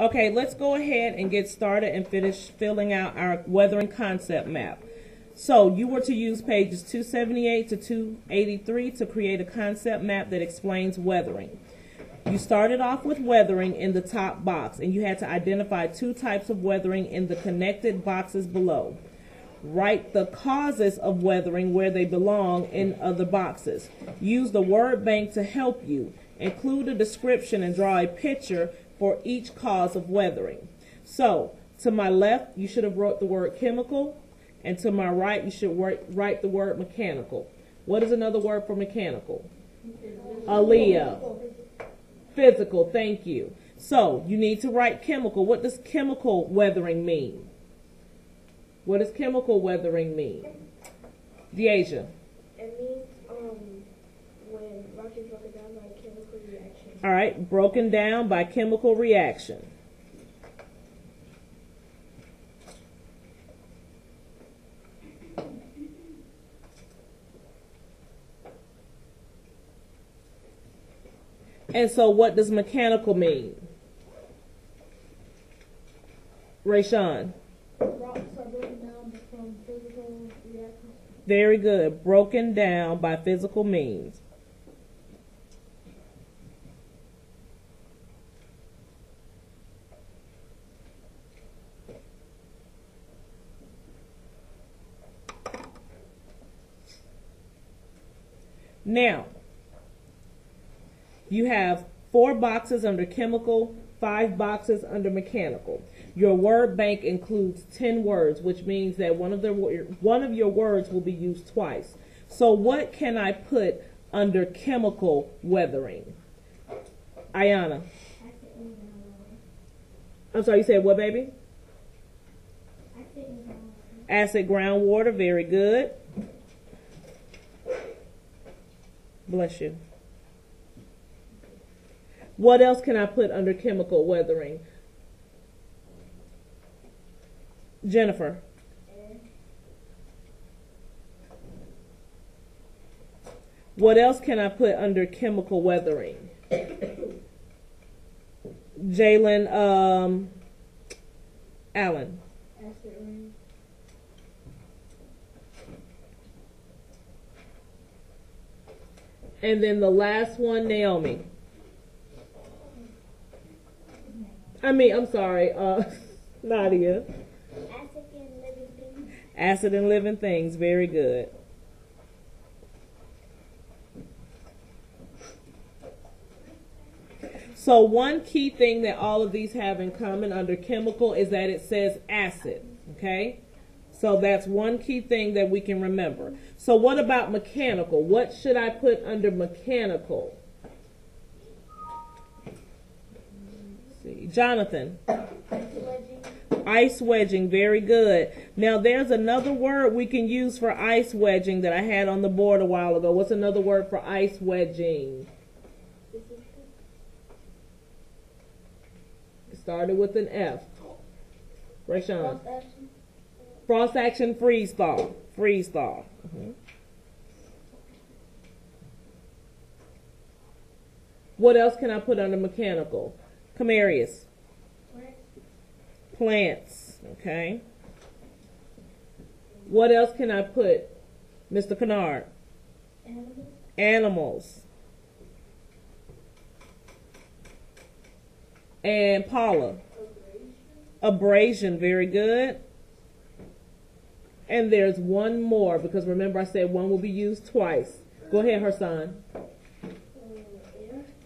Okay, let's go ahead and get started and finish filling out our weathering concept map. So you were to use pages 278 to 283 to create a concept map that explains weathering. You started off with weathering in the top box, and you had to identify two types of weathering in the connected boxes below. Write the causes of weathering where they belong in other boxes. Use the word bank to help you. Include a description and draw a picture for each cause of weathering. So, to my left, you should have wrote the word chemical, and to my right, you should write, write the word mechanical. What is another word for mechanical? Aaliyah. Physical, thank you. So, you need to write chemical. What does chemical weathering mean? What does chemical weathering mean? Deasia. It means um, when rock is broken down by a chemical reaction. All right, broken down by chemical reaction. And so, what does mechanical mean? Rayshawn. Rocks are broken down from physical reactions. Very good. Broken down by physical means. Now, you have four boxes under chemical, five boxes under mechanical. Your word bank includes 10 words, which means that one of the one of your words will be used twice. So what can I put under chemical weathering? Ayana. I'm sorry, you said what, baby? Acid groundwater, very good. Bless you. What else can I put under chemical weathering? Jennifer. What else can I put under chemical weathering? Jalen um, Allen. And then the last one, Naomi. I mean, I'm sorry, uh, Nadia. Acid and living things. Acid and living things, very good. So one key thing that all of these have in common under chemical is that it says acid, okay? So that's one key thing that we can remember. So what about mechanical? What should I put under mechanical? Let's see. Jonathan. Ice wedging, very good. Now there's another word we can use for ice wedging that I had on the board a while ago. What's another word for ice wedging? It started with an F. Rayshawn. Cross action. Frost action freeze thaw. Freeze thaw. Mhm. What else can I put under mechanical? Camarius. Plants. Okay. What else can I put, Mr. Kennard? Animals. Animals. And Paula. Abrasion, very good. And there's one more because remember I said one will be used twice. Go ahead, Hassan. Uh,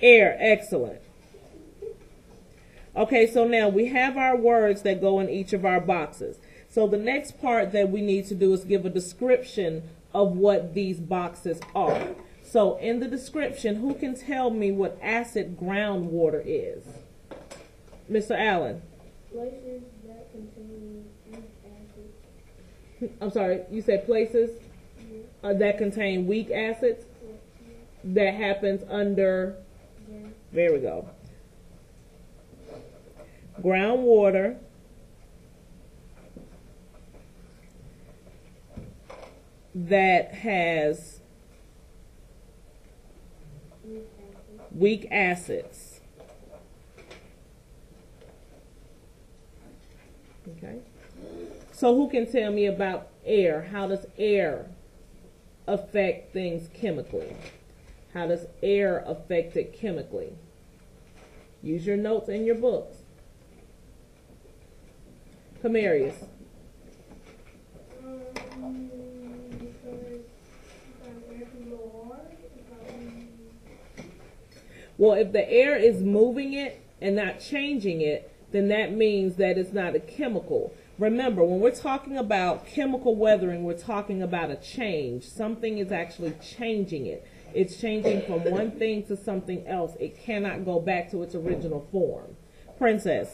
air. Excellent. Okay, so now we have our words that go in each of our boxes. So the next part that we need to do is give a description of what these boxes are. So in the description, who can tell me what acid groundwater is? Mr. Allen. Places that contain. I'm sorry, you said places uh, that contain weak acids that happens under There we go. Groundwater. That has weak acids. Okay. So who can tell me about air? How does air affect things chemically? How does air affect it chemically? Use your notes and your books. Camarius. Well, if the air is moving it and not changing it, then that means that it's not a chemical. Remember, when we're talking about chemical weathering, we're talking about a change. Something is actually changing it. It's changing from one thing to something else. It cannot go back to its original form. Princess.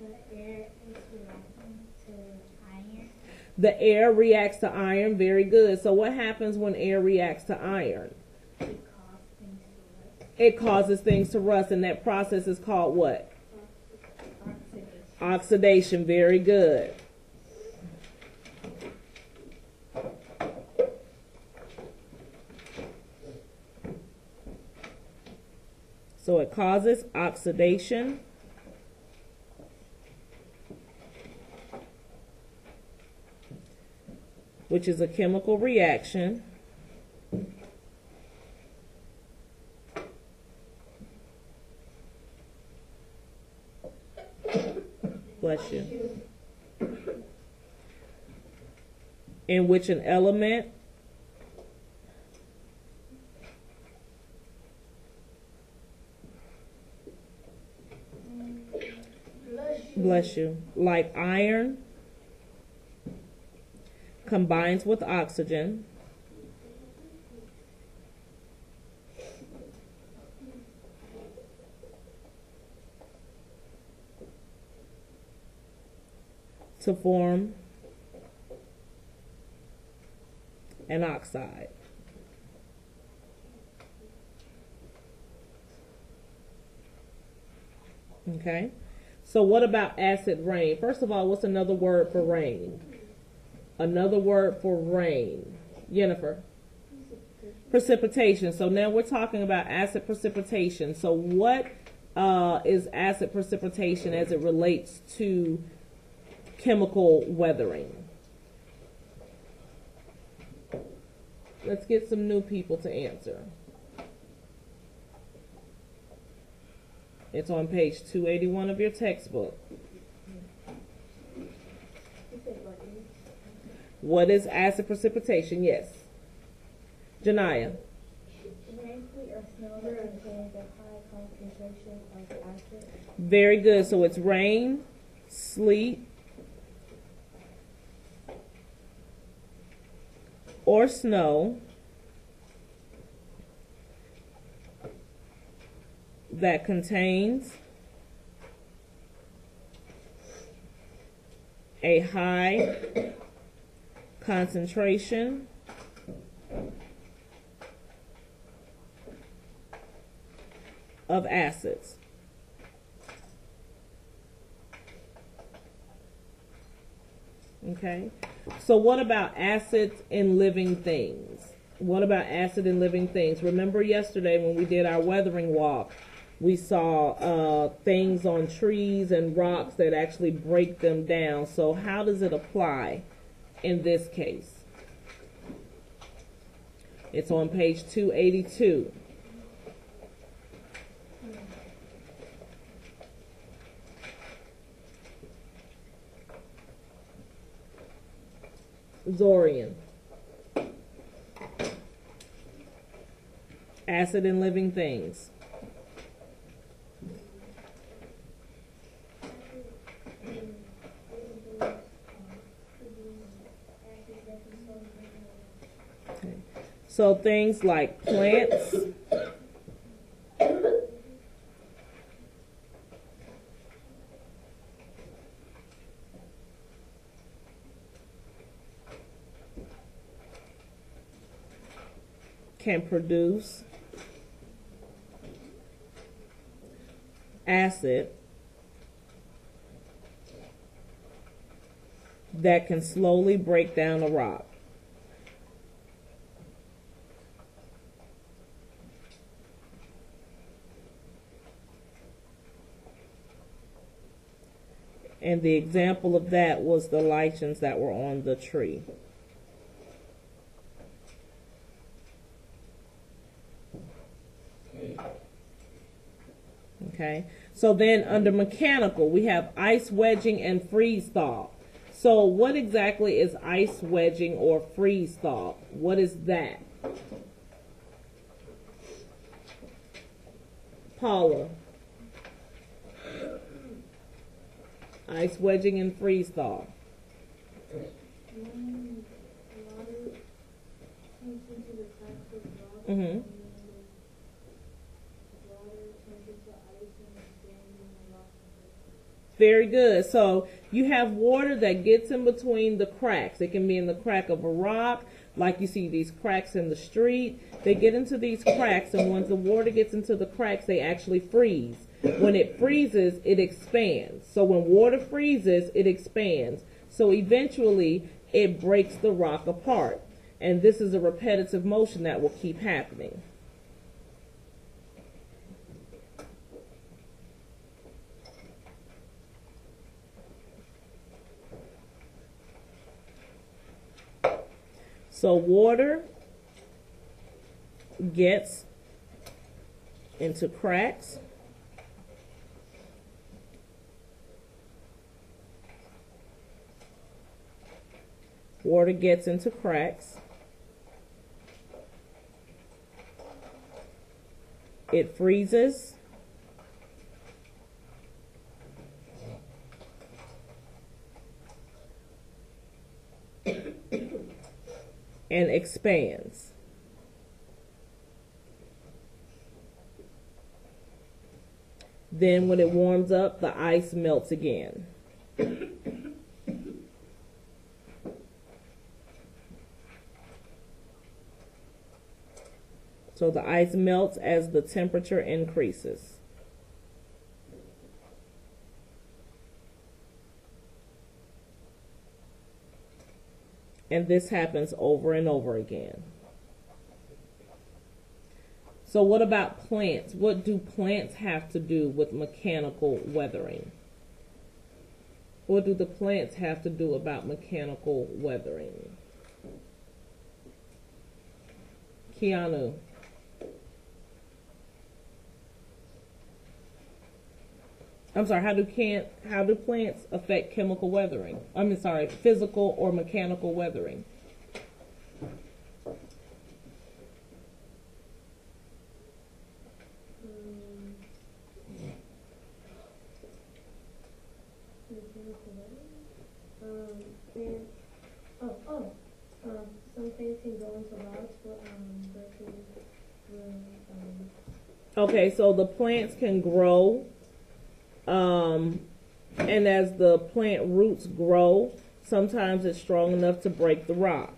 The air is reacting to iron. The air reacts to iron. Very good. So what happens when air reacts to iron? It causes things to rust. It causes things to rust, and that process is called what? Oxidation. Very good. So it causes oxidation. Which is a chemical reaction. Bless you. In which an element bless you, like iron, combines with oxygen. To form an oxide. Okay. So what about acid rain? First of all, what's another word for rain? Another word for rain. Jennifer. Precipitation. So now we're talking about acid precipitation. So what uh, is acid precipitation as it relates to chemical weathering? Let's get some new people to answer. It's on page 281 of your textbook. What is acid precipitation? Yes. Janaya. Very good. So it's rain, sleet, or snow that contains a high concentration of acids. Okay. So what about acids in living things? What about acid in living things? Remember yesterday when we did our weathering walk, we saw uh, things on trees and rocks that actually break them down. So how does it apply in this case? It's on page 282. Zorian. Acid in living things. Okay. So things like plants, can produce acid that can slowly break down a rock. And the example of that was the lichens that were on the tree. Okay, so then under mechanical, we have ice wedging and freeze thaw. So what exactly is ice wedging or freeze thaw? What is that? Paula. Ice wedging and freeze thaw. When water comes into the cracks of rock, Mhm. and then the water turns into ice and expands in the rock. Very good. So you have water that gets in between the cracks. It can be in the crack of a rock, like you see these cracks in the street. They get into these cracks, and once the water gets into the cracks, they actually freeze. When it freezes, it expands. So when water freezes, it expands. So eventually, it breaks the rock apart. And this is a repetitive motion that will keep happening. So water gets into cracks. Water gets into cracks. It freezes. And expands. Then, when it warms up, the ice melts again. So the ice melts as the temperature increases. And this happens over and over again. So, what about plants? What do plants have to do with mechanical weathering? What do the plants have to do about mechanical weathering? Keanu. I'm sorry, how do can how do plants affect chemical weathering? I mean sorry, physical or mechanical weathering? Okay, so the plants can grow, um, and as the plant roots grow, sometimes it's strong enough to break the rock.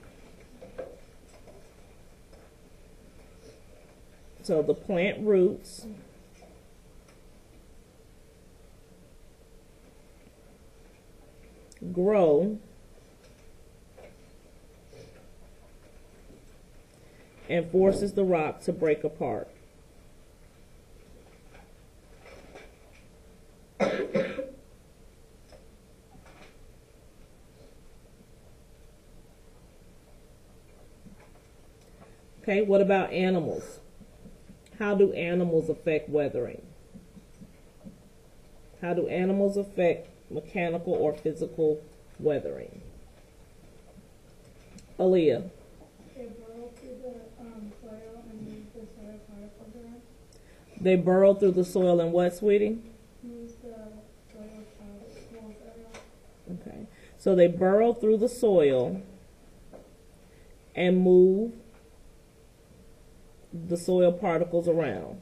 So the plant roots grow and forces the rock to break apart. Okay, what about animals? How do animals affect weathering? How do animals affect mechanical or physical weathering? Aaliyah. They burrow through the, um, soil and move the soil particles around, They burrow through the soil and what, sweetie? moves the soil particles around. Okay. So they burrow through the soil and move the soil particles around.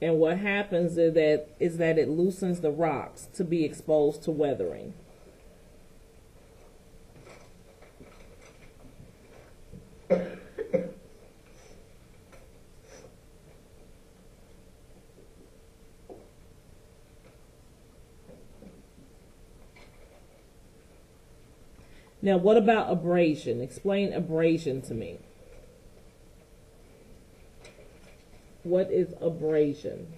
And what happens is that is that it loosens the rocks to be exposed to weathering. Now, what about abrasion? Explain abrasion to me. What is abrasion?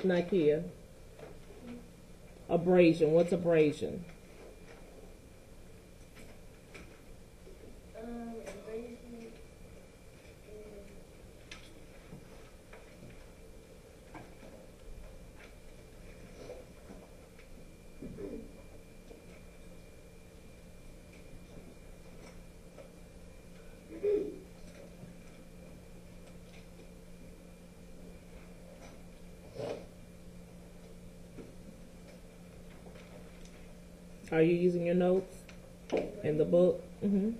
Nikia. Abrasion. What's abrasion? Are you using your notes in the book? hmm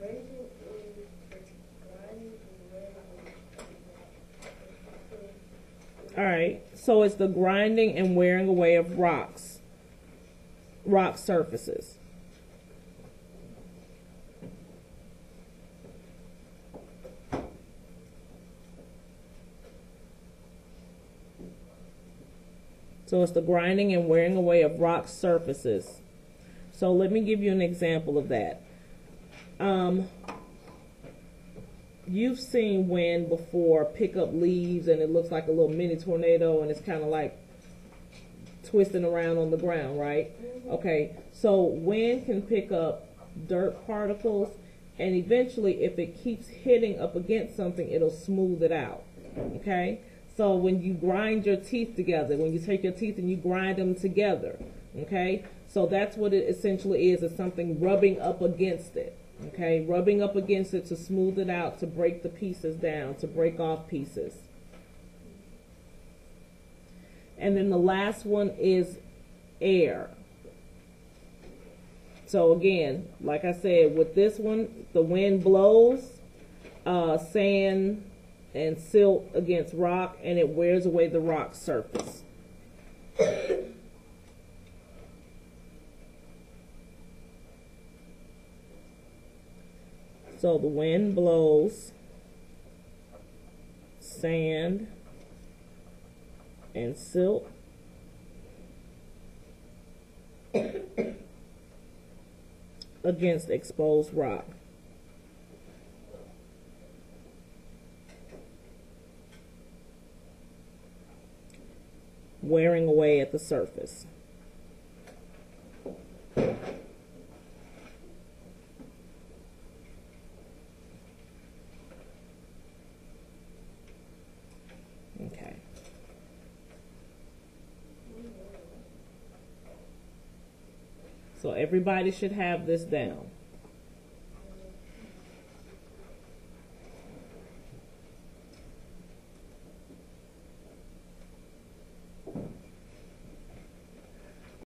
abrasion is the grinding and wearing of All right. So it's the grinding and wearing away of rocks, rock surfaces. So it's the grinding and wearing away of rock surfaces. So let me give you an example of that. Um, you've seen wind before pick up leaves and it looks like a little mini tornado and it's kind of like twisting around on the ground, right? Okay, so wind can pick up dirt particles and eventually if it keeps hitting up against something, it'll smooth it out. Okay? So when you grind your teeth together, when you take your teeth and you grind them together, okay? So that's what it essentially is, it's something rubbing up against it. Okay, rubbing up against it to smooth it out, to break the pieces down, to break off pieces. And then the last one is air. So again, like I said, with this one, the wind blows, uh, sand and silt against rock, and it wears away the rock surface. So the wind blows, sand and silt against exposed rock. Wearing away at the surface. Okay. So everybody should have this down.